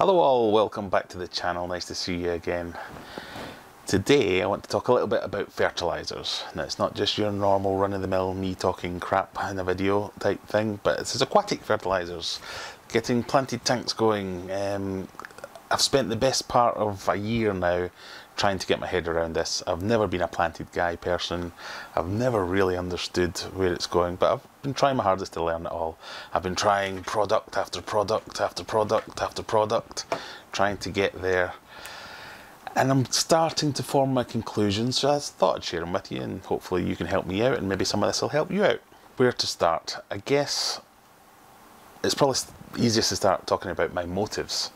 Hello all, welcome back to the channel, nice to see you again. Today I want to talk a little bit about fertilisers. Now it's not just your normal run-of-the-mill me talking crap in a video type thing, but it's aquatic fertilisers. Getting planted tanks going. Um, I've spent the best part of a year now trying to get my head around this. I've never been a planted guy person. I've never really understood where it's going, but I've been trying my hardest to learn it all. I've been trying product after product after product after product, trying to get there. And I'm starting to form my conclusions, so I thought I'd share them with you, and hopefully you can help me out, and maybe some of this will help you out. Where to start? I guess it's probably easiest to start talking about my motives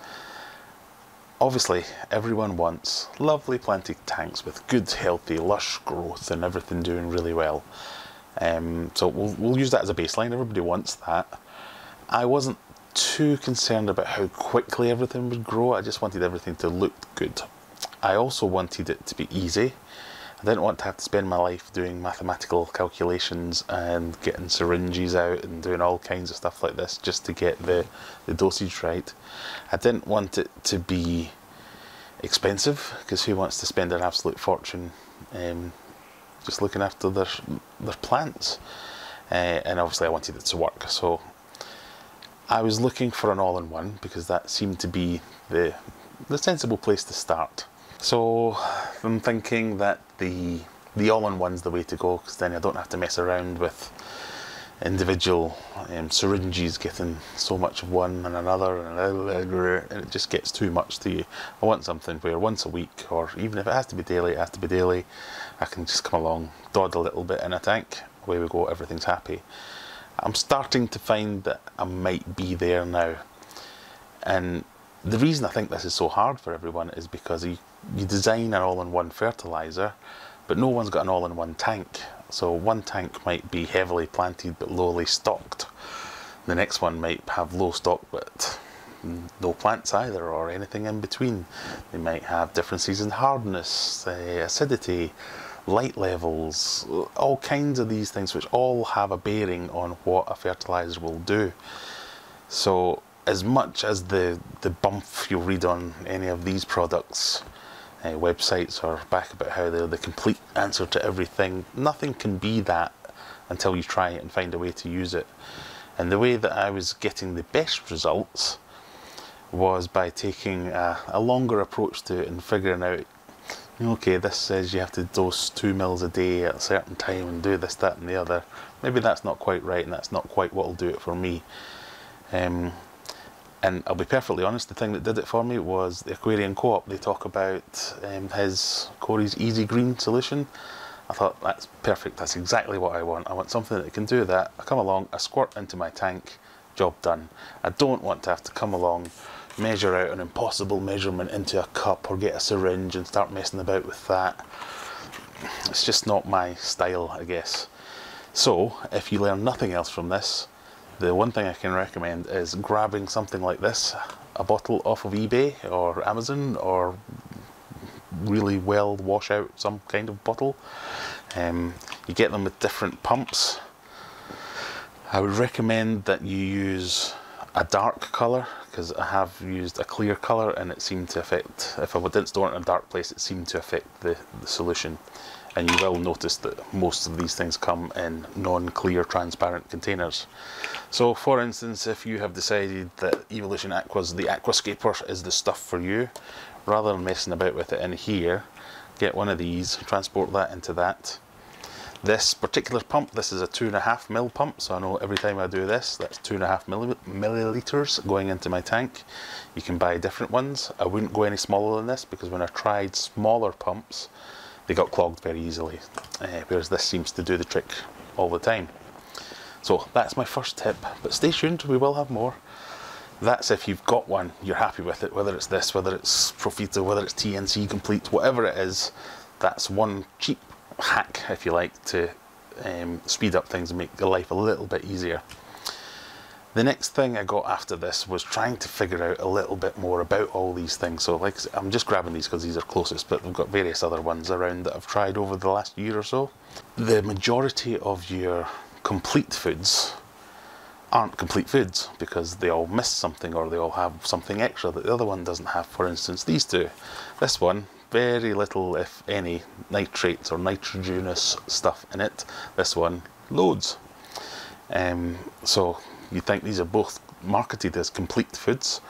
obviously everyone wants lovely planted tanks with good healthy lush growth and everything doing really well. Um, so we'll, we'll use that as a baseline. Everybody wants that. I wasn't too concerned about how quickly everything would grow. I just wanted everything to look good. I also wanted it to be easy. I didn't want to have to spend my life doing mathematical calculations and getting syringes out and doing all kinds of stuff like this just to get the, the dosage right. I didn't want it to be expensive because who wants to spend an absolute fortune um, just looking after their, their plants? Uh, and obviously I wanted it to work. So I was looking for an all-in-one because that seemed to be the, the sensible place to start. So I'm thinking that the the all-in-one's the way to go because then I don't have to mess around with individual um, syringes getting so much of one and another and it just gets too much to you. I want something where once a week or even if it has to be daily, it has to be daily. I can just come along, dod a little bit in a tank, away we go, everything's happy. I'm starting to find that I might be there now. And the reason I think this is so hard for everyone is because you, you design an all-in-one fertilizer, but no one's got an all-in-one tank. So one tank might be heavily planted but lowly stocked. The next one might have low stock but no plants either or anything in between. They might have differences in hardness, uh, acidity, light levels, all kinds of these things which all have a bearing on what a fertilizer will do. So as much as the, the bump you'll read on any of these products uh, websites are back about how they're the complete answer to everything, nothing can be that until you try it and find a way to use it. And the way that I was getting the best results was by taking a, a longer approach to it and figuring out okay, this says you have to dose two mils a day at a certain time and do this, that, and the other. Maybe that's not quite right, and that's not quite what will do it for me. Um, and I'll be perfectly honest, the thing that did it for me was the Aquarium Co-op. They talk about um, his Corey's Easy Green solution. I thought that's perfect. That's exactly what I want. I want something that can do that. I come along, I squirt into my tank, job done. I don't want to have to come along, measure out an impossible measurement into a cup or get a syringe and start messing about with that. It's just not my style, I guess. So, if you learn nothing else from this, the one thing I can recommend is grabbing something like this, a bottle off of eBay or Amazon or really well wash out some kind of bottle. Um, you get them with different pumps. I would recommend that you use a dark colour because I have used a clear colour and it seemed to affect, if I didn't store it in a dark place, it seemed to affect the, the solution and you will notice that most of these things come in non-clear transparent containers. So for instance, if you have decided that Evolution Aqua's, the Aquascaper is the stuff for you, rather than messing about with it in here, get one of these, transport that into that. This particular pump, this is a two and a half mil pump, so I know every time I do this, that's two and a half milliliters going into my tank. You can buy different ones. I wouldn't go any smaller than this because when I tried smaller pumps, they got clogged very easily, uh, whereas this seems to do the trick all the time. So that's my first tip, but stay tuned, we will have more. That's if you've got one, you're happy with it, whether it's this, whether it's Profito, whether it's TNC Complete, whatever it is, that's one cheap hack, if you like, to um, speed up things and make your life a little bit easier. The next thing I got after this was trying to figure out a little bit more about all these things. So like I'm just grabbing these because these are closest, but we've got various other ones around that I've tried over the last year or so. The majority of your complete foods aren't complete foods because they all miss something or they all have something extra that the other one doesn't have. For instance, these two. This one, very little, if any, nitrates or nitrogenous stuff in it. This one, loads. Um, so you think these are both marketed as complete foods.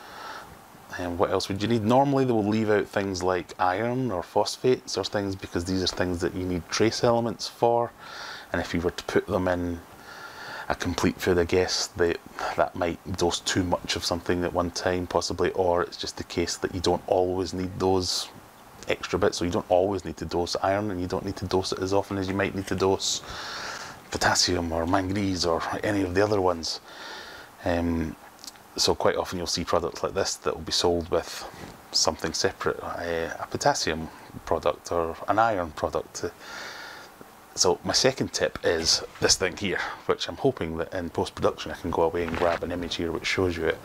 And what else would you need? Normally they will leave out things like iron or phosphates or things because these are things that you need trace elements for. And if you were to put them in a complete food, I guess they, that might dose too much of something at one time, possibly, or it's just the case that you don't always need those extra bits, so you don't always need to dose iron and you don't need to dose it as often as you might need to dose potassium or manganese or any of the other ones. Um, so quite often you'll see products like this that will be sold with something separate, a, a potassium product or an iron product. So my second tip is this thing here, which I'm hoping that in post-production I can go away and grab an image here which shows you it.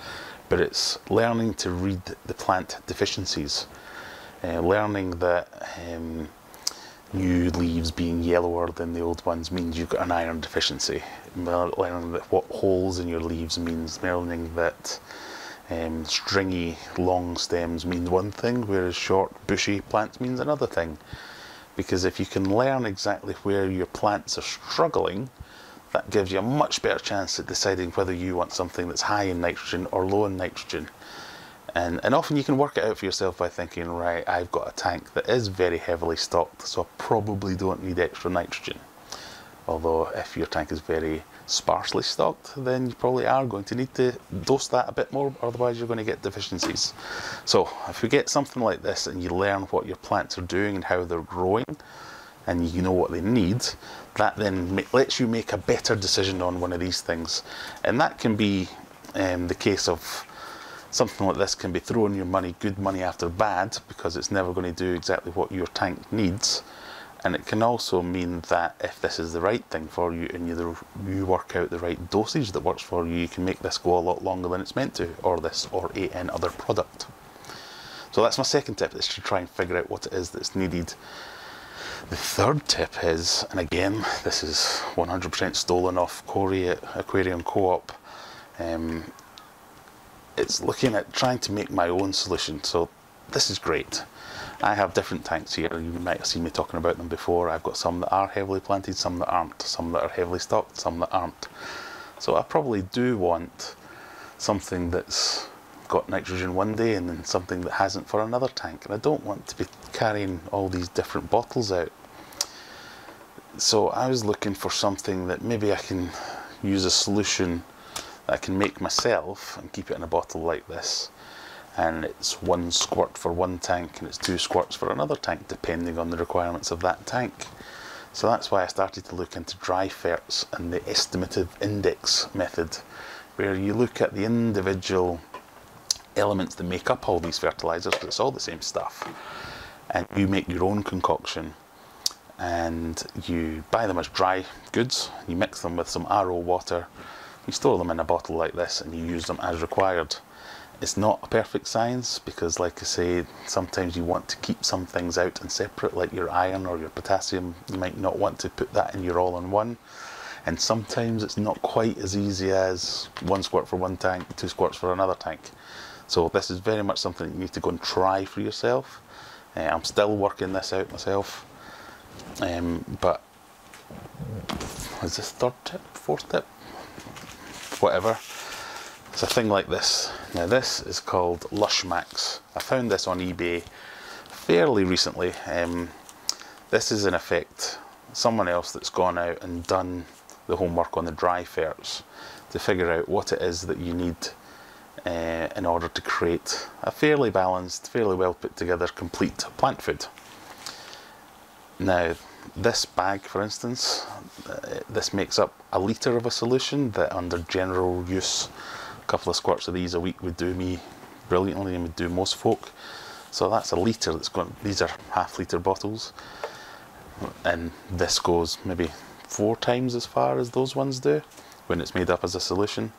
But it's learning to read the plant deficiencies, uh, learning that um, new leaves being yellower than the old ones means you've got an iron deficiency. Learning that what holes in your leaves means, learning that um, stringy long stems means one thing, whereas short bushy plants means another thing because if you can learn exactly where your plants are struggling, that gives you a much better chance at deciding whether you want something that's high in nitrogen or low in nitrogen. And, and often you can work it out for yourself by thinking, right, I've got a tank that is very heavily stocked, so I probably don't need extra nitrogen. Although if your tank is very sparsely stocked, then you probably are going to need to dose that a bit more, otherwise you're going to get deficiencies. So if you get something like this and you learn what your plants are doing and how they're growing, and you know what they need, that then lets you make a better decision on one of these things. And that can be um, the case of something like this can be throwing your money, good money after bad, because it's never going to do exactly what your tank needs and it can also mean that if this is the right thing for you and you, you work out the right dosage that works for you, you can make this go a lot longer than it's meant to, or this or a n other product. So that's my second tip, is to try and figure out what it is that's needed. The third tip is, and again, this is 100% stolen off Corey at Aquarium Co-op, um, it's looking at trying to make my own solution. So this is great. I have different tanks here, you might have seen me talking about them before. I've got some that are heavily planted, some that aren't, some that are heavily stocked, some that aren't. So I probably do want something that's got nitrogen one day and then something that hasn't for another tank. And I don't want to be carrying all these different bottles out. So I was looking for something that maybe I can use a solution that I can make myself and keep it in a bottle like this and it's one squirt for one tank and it's two squirts for another tank depending on the requirements of that tank. So that's why I started to look into dry ferts and the estimative index method where you look at the individual elements that make up all these fertilizers, but it's all the same stuff. And you make your own concoction and you buy them as dry goods, you mix them with some RO water, you store them in a bottle like this and you use them as required it's not a perfect science because like I say sometimes you want to keep some things out and separate like your iron or your potassium. You might not want to put that in your all-in-one. And sometimes it's not quite as easy as one squirt for one tank two squirts for another tank. So this is very much something you need to go and try for yourself. Uh, I'm still working this out myself. Um, but is this third tip fourth tip? Whatever it's a thing like this. Now this is called Lush Max. I found this on eBay fairly recently. Um, this is in effect someone else that's gone out and done the homework on the dry ferts to figure out what it is that you need uh, in order to create a fairly balanced, fairly well put together complete plant food. Now this bag for instance, uh, this makes up a litre of a solution that under general use couple of squirts of these a week would do me brilliantly and would do most folk. So that's a litre that's going, these are half litre bottles. And this goes maybe four times as far as those ones do when it's made up as a solution.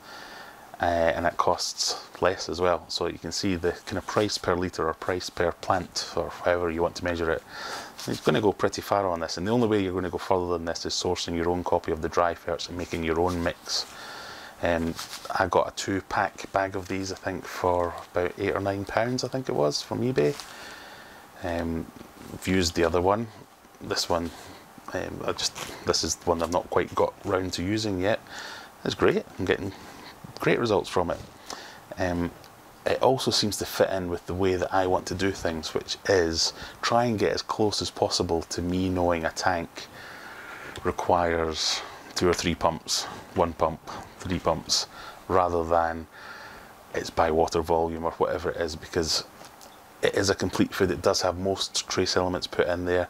Uh, and it costs less as well. So you can see the kind of price per litre or price per plant or however you want to measure it. It's going to go pretty far on this and the only way you're going to go further than this is sourcing your own copy of the dry ferts and making your own mix Um, I got a two pack bag of these, I think, for about eight or nine pounds, I think it was, from eBay. Um, I've used the other one. This one, um, I just this is the one I've not quite got round to using yet. It's great. I'm getting great results from it. Um, it also seems to fit in with the way that I want to do things, which is try and get as close as possible to me knowing a tank requires two or three pumps, one pump, three pumps, rather than it's by water volume or whatever it is, because it is a complete food. It does have most trace elements put in there,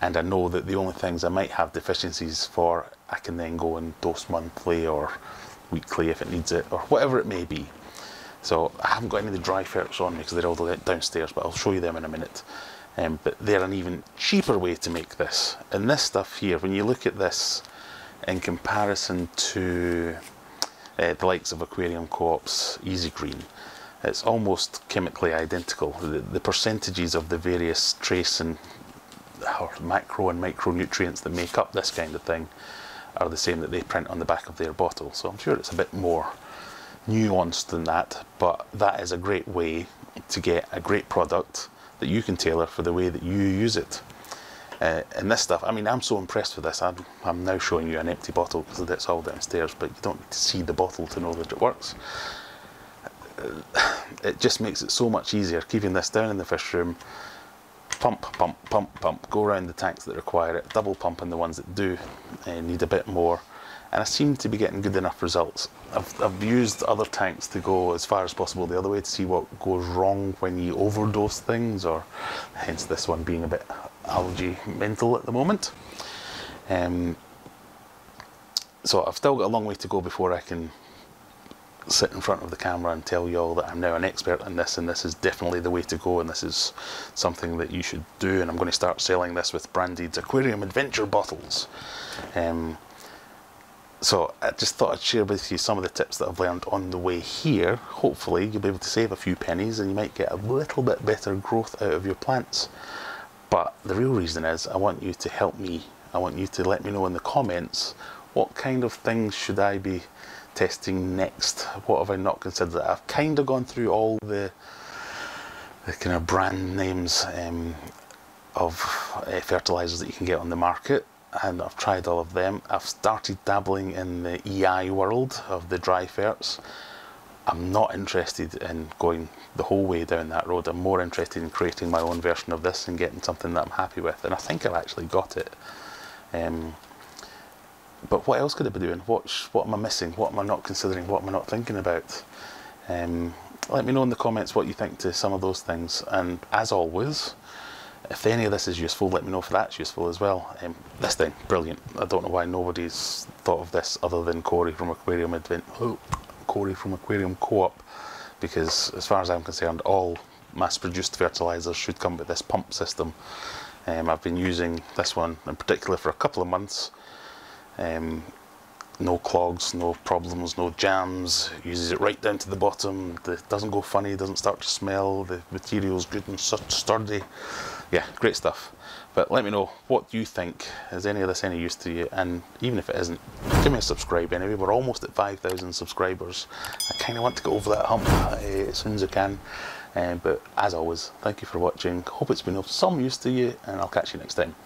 and I know that the only things I might have deficiencies for, I can then go and dose monthly or weekly if it needs it, or whatever it may be. So I haven't got any of the dry ferts on me because they're all downstairs, but I'll show you them in a minute. Um, but they're an even cheaper way to make this. And this stuff here, when you look at this in comparison to uh, the likes of Aquarium Co-op's Easy Green, it's almost chemically identical. The, the percentages of the various trace and macro and micronutrients that make up this kind of thing are the same that they print on the back of their bottle. So I'm sure it's a bit more nuanced than that, but that is a great way to get a great product that you can tailor for the way that you use it. Uh, and this stuff, I mean, I'm so impressed with this. I'm, I'm now showing you an empty bottle because it's all downstairs, but you don't need to see the bottle to know that it works. Uh, it just makes it so much easier keeping this down in the fish room. Pump, pump, pump, pump, go around the tanks that require it, double pump in the ones that do uh, need a bit more and I seem to be getting good enough results. I've, I've used other tanks to go as far as possible the other way to see what goes wrong when you overdose things, or hence this one being a bit algae mental at the moment. Um, so I've still got a long way to go before I can sit in front of the camera and tell you all that I'm now an expert in this and this is definitely the way to go and this is something that you should do and I'm going to start selling this with branded aquarium adventure bottles. Um, so I just thought I'd share with you some of the tips that I've learned on the way here. Hopefully you'll be able to save a few pennies and you might get a little bit better growth out of your plants. But the real reason is I want you to help me. I want you to let me know in the comments what kind of things should I be testing next? What have I not considered? I've kind of gone through all the, the kind of brand names um, of uh, fertilizers that you can get on the market and I've tried all of them. I've started dabbling in the EI world of the dry ferts. I'm not interested in going the whole way down that road. I'm more interested in creating my own version of this and getting something that I'm happy with. And I think I've actually got it. Um, but what else could I be doing? What, what am I missing? What am I not considering? What am I not thinking about? Um, let me know in the comments what you think to some of those things. And as always, if any of this is useful, let me know if that's useful as well. Um, this thing, brilliant. I don't know why nobody's thought of this other than Corey from Aquarium Advent. Oh, Corey from Aquarium Co-op, because as far as I'm concerned, all mass-produced fertilizers should come with this pump system. Um, I've been using this one in particular for a couple of months. Um, no clogs, no problems, no jams. Uses it right down to the bottom. It doesn't go funny, doesn't start to smell. The material's good and sturdy yeah, great stuff. But let me know what you think. Is any of this any use to you? And even if it isn't, give me a subscribe anyway. We're almost at 5,000 subscribers. I kind of want to get over that hump uh, as soon as I can. Um, but as always, thank you for watching. Hope it's been of some use to you, and I'll catch you next time.